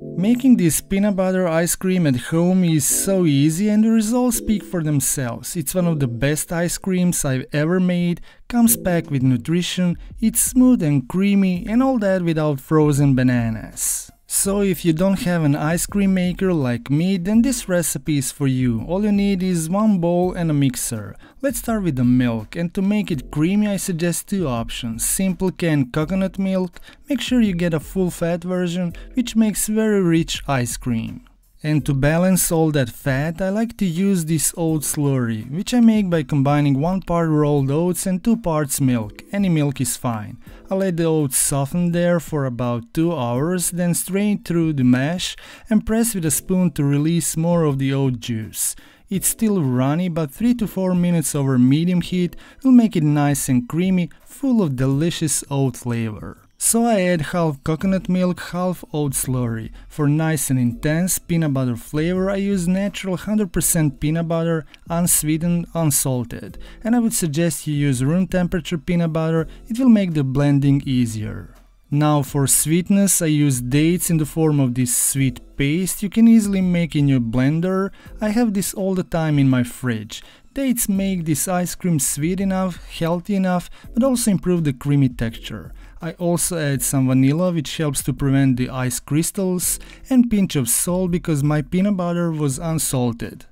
Making this peanut butter ice cream at home is so easy and the results speak for themselves. It's one of the best ice creams I've ever made, comes packed with nutrition, it's smooth and creamy and all that without frozen bananas. So if you don't have an ice cream maker like me, then this recipe is for you. All you need is one bowl and a mixer. Let's start with the milk and to make it creamy I suggest two options. Simple canned coconut milk, make sure you get a full fat version which makes very rich ice cream. And to balance all that fat, I like to use this oat slurry, which I make by combining 1 part rolled oats and 2 parts milk, any milk is fine. I let the oats soften there for about 2 hours, then strain through the mash and press with a spoon to release more of the oat juice. It's still runny, but 3 to 4 minutes over medium heat will make it nice and creamy, full of delicious oat flavor. So I add half coconut milk, half oat slurry. For nice and intense peanut butter flavor I use natural 100% peanut butter, unsweetened, unsalted. And I would suggest you use room temperature peanut butter, it will make the blending easier. Now for sweetness I use dates in the form of this sweet paste you can easily make in your blender. I have this all the time in my fridge. Dates make this ice cream sweet enough, healthy enough, but also improve the creamy texture. I also add some vanilla which helps to prevent the ice crystals and pinch of salt because my peanut butter was unsalted.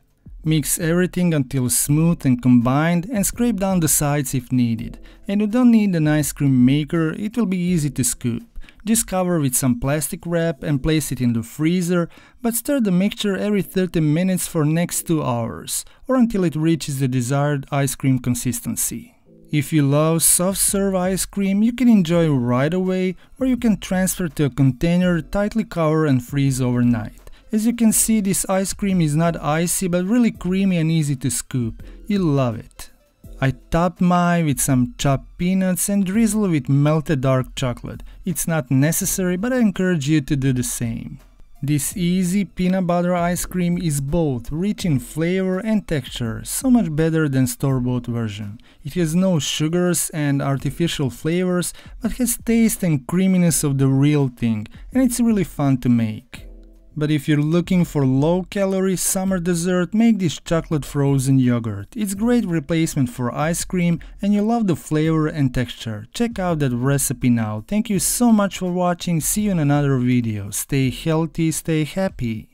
Mix everything until smooth and combined and scrape down the sides if needed. And you don't need an ice cream maker, it will be easy to scoop. Just cover with some plastic wrap and place it in the freezer, but stir the mixture every 30 minutes for next 2 hours, or until it reaches the desired ice cream consistency. If you love soft serve ice cream, you can enjoy right away or you can transfer to a container, tightly cover and freeze overnight. As you can see, this ice cream is not icy but really creamy and easy to scoop. You'll love it. I topped mine with some chopped peanuts and drizzle with melted dark chocolate. It's not necessary but I encourage you to do the same. This easy peanut butter ice cream is both rich in flavor and texture, so much better than store-bought version. It has no sugars and artificial flavors, but has taste and creaminess of the real thing, and it's really fun to make. But if you're looking for low-calorie summer dessert, make this chocolate frozen yogurt. It's great replacement for ice cream and you love the flavor and texture. Check out that recipe now. Thank you so much for watching. See you in another video. Stay healthy, stay happy.